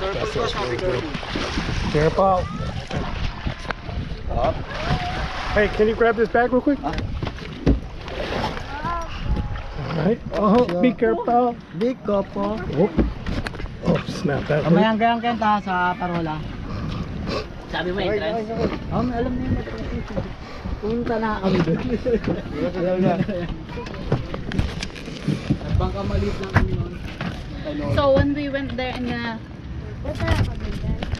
Yes, that's really good. Careful. Up. Hey, can you grab this bag real quick? Alright. Oh, be careful. Big po. Oh, oh snap that. hurt. Kamayang gayang kenta sa parola. Sabi mo entrance? Um, alam niyo mo. Punta na kami doon. Bangka maliit lang kami noon. So when we went there in the What's that?